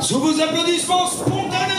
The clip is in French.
Sous vos applaudissements spontanés.